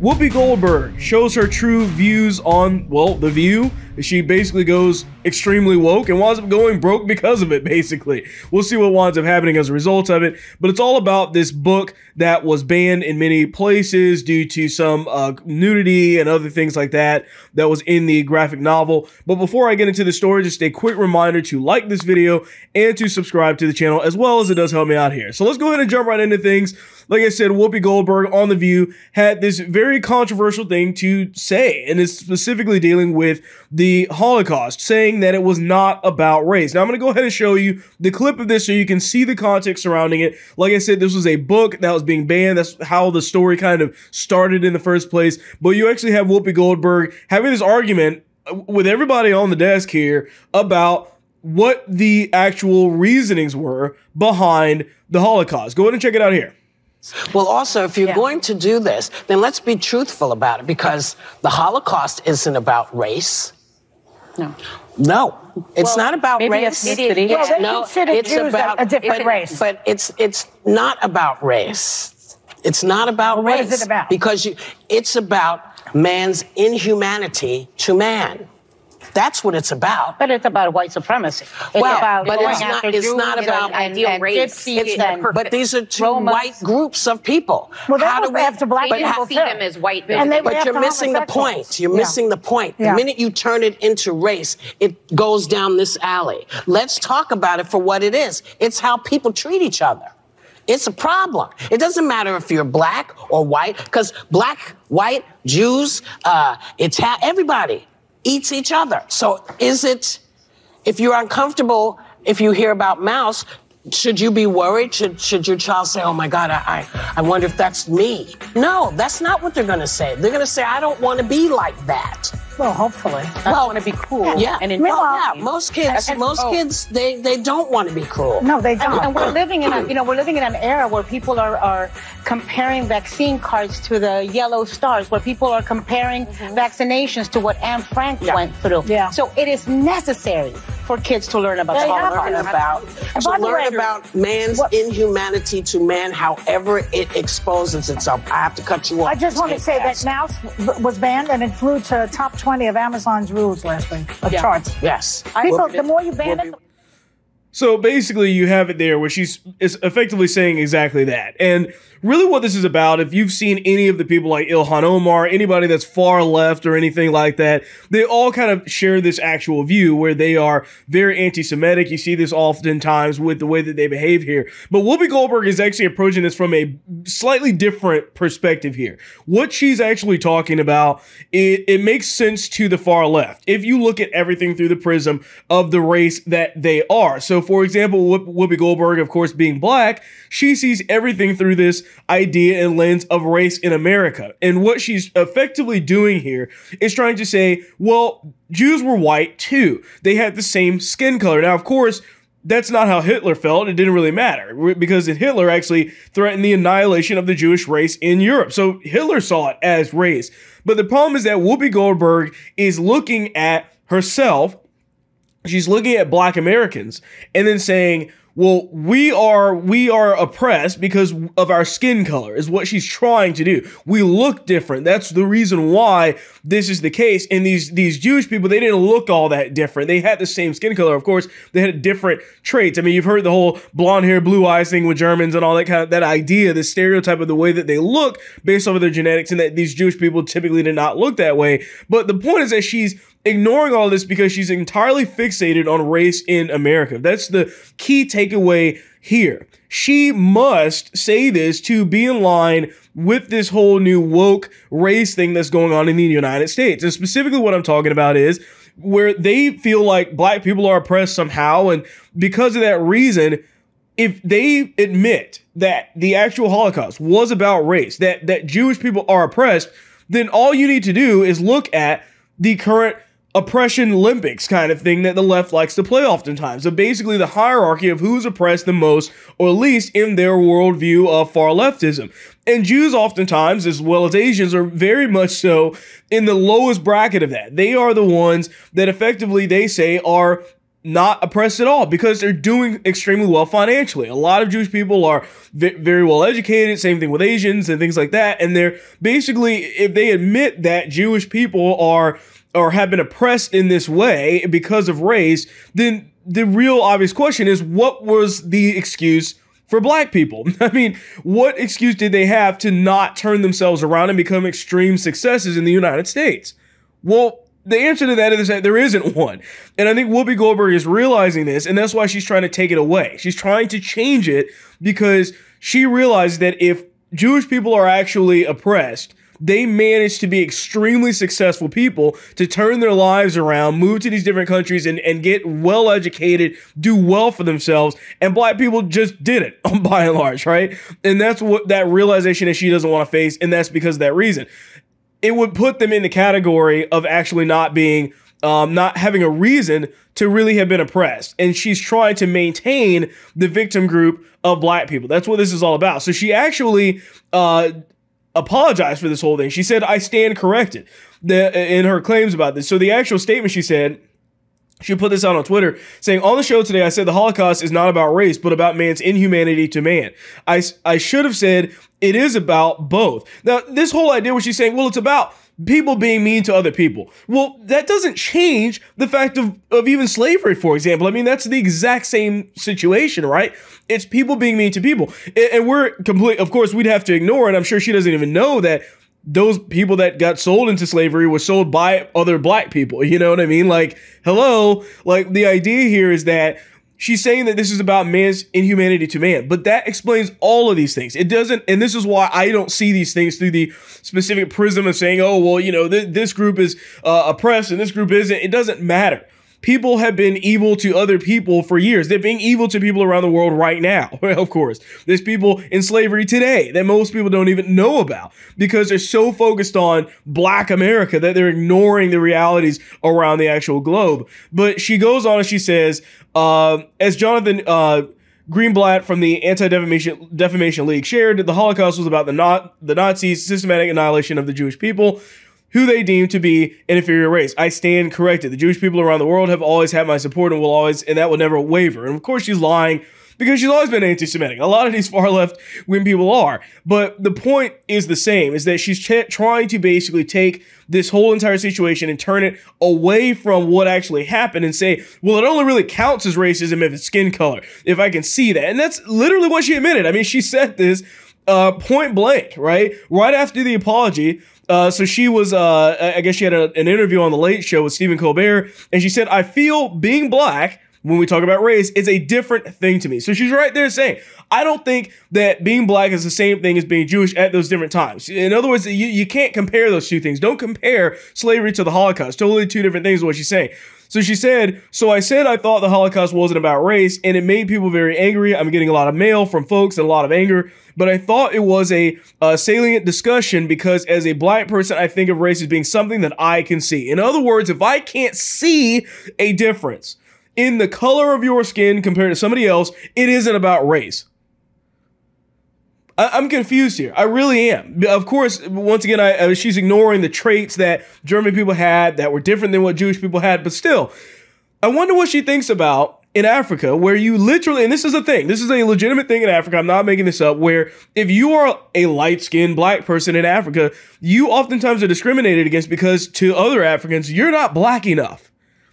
Whoopi Goldberg shows her true views on, well, The View. She basically goes extremely woke and winds up going broke because of it, basically. We'll see what winds up happening as a result of it. But it's all about this book that was banned in many places due to some uh, nudity and other things like that that was in the graphic novel. But before I get into the story, just a quick reminder to like this video and to subscribe to the channel as well as it does help me out here. So let's go ahead and jump right into things. Like I said, Whoopi Goldberg on The View had this very controversial thing to say, and it's specifically dealing with the Holocaust, saying that it was not about race. Now, I'm going to go ahead and show you the clip of this so you can see the context surrounding it. Like I said, this was a book that was being banned. That's how the story kind of started in the first place. But you actually have Whoopi Goldberg having this argument uh, with everybody on the desk here about what the actual reasonings were behind the Holocaust. Go ahead and check it out here. Well, also, if you're yeah. going to do this, then let's be truthful about it because the Holocaust isn't about race. No. No, it's well, not about race. It is. Well, they no, it's Jews about a different race. But it's it's not about race. It's not about well, race. What is it about? Because you, it's about man's inhumanity to man. That's what it's about. But it's about white supremacy. It's well, about but it's not, it's Jews not about ideal and, race. It's, and but these are two Romans. white groups of people. Well, How do we after black they people see them as white. And they but you're missing the point. You're yeah. missing the point. Yeah. The minute you turn it into race, it goes down this alley. Let's talk about it for what it is. It's how people treat each other. It's a problem. It doesn't matter if you're black or white, because black, white, Jews, uh, it's everybody eats each other. So is it, if you're uncomfortable, if you hear about Maus, should you be worried? Should, should your child say, oh my God, I, I, I wonder if that's me? No, that's not what they're going to say. They're going to say, I don't want to be like that. Well, hopefully. I well, want to be cool. Yeah. And well, yeah, most kids, most oh. kids, they, they don't want to be cruel. No, they don't. And, and, we're living in a, you know, we're living in an era where people are, are comparing vaccine cards to the yellow stars, where people are comparing mm-hmm. vaccinations to what Anne Frank yeah. went through. Yeah. So it is necessary for kids to learn about they learn about to learn way, about man's what? inhumanity to man however it exposes itself i have to cut you off i just want to say that Maus was banned and it flew to top 20 of amazon's rules last week of yeah. charts yes people the more you ban it so basically, you have it there where she's is effectively saying exactly that. And really, what this is about, if you've seen any of the people like Ilhan Omar, anybody that's far left or anything like that, they all kind of share this actual view where they are very anti Semitic. You see this oftentimes with the way that they behave here. But Whoopi Goldberg is actually approaching this from a slightly different perspective here. What she's actually talking about, it, it makes sense to the far left. If you look at everything through the prism of the race that they are. So, for example, Whoopi Goldberg, of course, being black, she sees everything through this idea and lens of race in America. And what she's effectively doing here is trying to say, well, Jews were white too. They had the same skin color. Now, of course, that's not how Hitler felt. It didn't really matter because Hitler actually threatened the annihilation of the Jewish race in Europe. So Hitler saw it as race. But the problem is that Whoopi Goldberg is looking at herself she's looking at black Americans and then saying, well, we are we are oppressed because of our skin color is what she's trying to do. We look different. That's the reason why this is the case. And these these Jewish people, they didn't look all that different. They had the same skin color. Of course, they had different traits. I mean, you've heard the whole blonde hair, blue eyes thing with Germans and all that kind of that idea, the stereotype of the way that they look based off of their genetics, and that these Jewish people typically did not look that way. But the point is that she's ignoring all this because she's entirely fixated on race in America. That's the key takeaway here. She must say this to be in line with this whole new woke race thing that's going on in the United States. And specifically, what I'm talking about is where they feel like black people are oppressed somehow. And because of that reason, if they admit that the actual Holocaust was about race, that, that Jewish people are oppressed, then all you need to do is look at the current oppression Olympics kind of thing that the left likes to play oftentimes. So basically, the hierarchy of who's oppressed the most, or least in their worldview of far leftism. And Jews, oftentimes, as well as Asians, are very much so in the lowest bracket of that. They are the ones that effectively they say are not oppressed at all because they're doing extremely well financially. A lot of Jewish people are very well educated, same thing with Asians and things like that. And they're basically, if they admit that Jewish people are or have been oppressed in this way because of race, then the real obvious question is what was the excuse for black people? I mean, what excuse did they have to not turn themselves around and become extreme successes in the United States? Well, the answer to that is that there isn't one. And I think Whoopi Goldberg is realizing this, and that's why she's trying to take it away. She's trying to change it because she realized that if Jewish people are actually oppressed, they manage to be extremely successful people to turn their lives around, move to these different countries and, and get well educated, do well for themselves. And black people just did it by and large, right? And that's what that realization that she doesn't want to face. And that's because of that reason it would put them in the category of actually not being um, not having a reason to really have been oppressed. And she's trying to maintain the victim group of black people. That's what this is all about. So she actually uh, apologized for this whole thing. She said, I stand corrected in her claims about this. So the actual statement she said, she put this out on Twitter saying, On the show today, I said the Holocaust is not about race, but about man's inhumanity to man. I, I should have said it is about both. Now, this whole idea where she's saying, Well, it's about people being mean to other people. Well, that doesn't change the fact of, of even slavery, for example. I mean, that's the exact same situation, right? It's people being mean to people. And, and we're complete, of course, we'd have to ignore it. I'm sure she doesn't even know that those people that got sold into slavery were sold by other black people. You know what I mean? Like, hello. Like, the idea here is that she's saying that this is about man's inhumanity to man, but that explains all of these things. It doesn't, and this is why I don't see these things through the specific prism of saying, oh, well, you know, th- this group is uh, oppressed and this group isn't. It doesn't matter people have been evil to other people for years. They're being evil to people around the world right now, of course. There's people in slavery today that most people don't even know about because they're so focused on black America that they're ignoring the realities around the actual globe. But she goes on and she says, uh, as Jonathan uh, Greenblatt from the Anti-Defamation Defamation League shared, the Holocaust was about the, not, the Nazis' systematic annihilation of the Jewish people who they deem to be an inferior race. I stand corrected. The Jewish people around the world have always had my support and will always, and that will never waver. And of course, she's lying because she's always been anti-Semitic. A lot of these far left wing people are, but the point is the same: is that she's trying to basically take this whole entire situation and turn it away from what actually happened and say, well, it only really counts as racism if it's skin color. If I can see that, and that's literally what she admitted. I mean, she said this uh, point blank, right? Right after the apology. Uh, so she was, uh, I guess she had a, an interview on the Late Show with Stephen Colbert, and she said, "I feel being black." When we talk about race, is a different thing to me. So she's right there saying, I don't think that being black is the same thing as being Jewish at those different times. In other words, you, you can't compare those two things. Don't compare slavery to the Holocaust. Totally two different things, what she's saying. So she said, So I said I thought the Holocaust wasn't about race, and it made people very angry. I'm getting a lot of mail from folks and a lot of anger but I thought it was a, a salient discussion because as a black person, I think of race as being something that I can see. In other words, if I can't see a difference in the color of your skin compared to somebody else, it isn't about race. I, am confused here. I really am. Of course, once again, I, she's ignoring the traits that German people had that were different than what Jewish people had, but still, I wonder what she thinks about in Africa where you literally, and this is a thing, this is a legitimate thing in Africa. I'm not making this up. Where if you are a light skinned black person in Africa, you oftentimes are discriminated against because to other Africans, you're not black enough.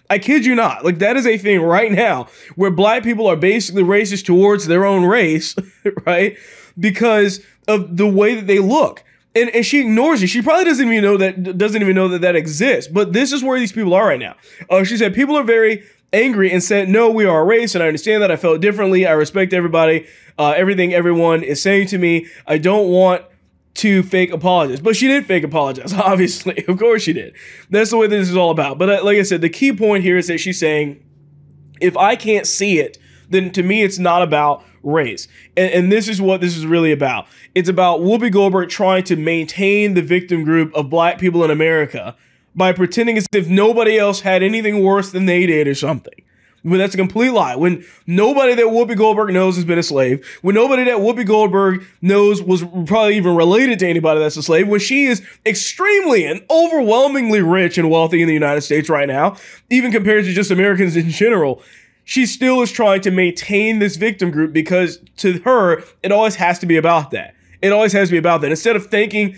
I kid you not. Like that is a thing right now where black people are basically racist towards their own race, right? Because of the way that they look. And, and she ignores it. She probably doesn't even know that doesn't even know that that exists. But this is where these people are right now. Uh, she said people are very angry and said, No, we are a race, and I understand that. I felt differently. I respect everybody, uh, everything everyone is saying to me. I don't want to fake apologize. But she did fake apologize, obviously. of course she did. That's the way this is all about. But uh, like I said, the key point here is that she's saying, if I can't see it, then to me it's not about race. And, and, this is what this is really about. It's about Whoopi Goldberg trying to maintain the victim group of black people in America by pretending as if nobody else had anything worse than they did or something. When that's a complete lie. When nobody that Whoopi Goldberg knows has been a slave. When nobody that Whoopi Goldberg knows was probably even related to anybody that's a slave. When she is extremely and overwhelmingly rich and wealthy in the United States right now, even compared to just Americans in general. She still is trying to maintain this victim group because to her, it always has to be about that. It always has to be about that. Instead of thanking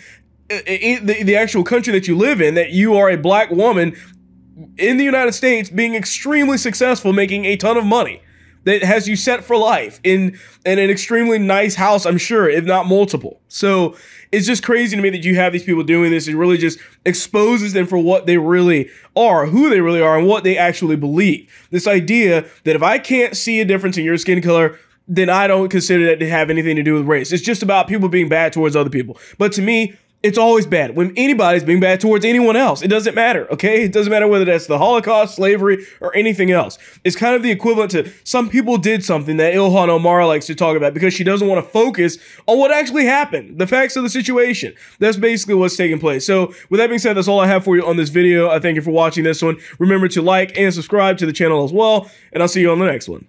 uh, the, the actual country that you live in, that you are a black woman in the United States being extremely successful, making a ton of money that has you set for life in, in an extremely nice house, I'm sure, if not multiple. So it's just crazy to me that you have these people doing this. It really just exposes them for what they really are, who they really are, and what they actually believe. This idea that if I can't see a difference in your skin color, then I don't consider that to have anything to do with race. It's just about people being bad towards other people. But to me, it's always bad when anybody's being bad towards anyone else. It doesn't matter, okay? It doesn't matter whether that's the Holocaust, slavery, or anything else. It's kind of the equivalent to some people did something that Ilhan Omar likes to talk about because she doesn't want to focus on what actually happened, the facts of the situation. That's basically what's taking place. So, with that being said, that's all I have for you on this video. I thank you for watching this one. Remember to like and subscribe to the channel as well, and I'll see you on the next one.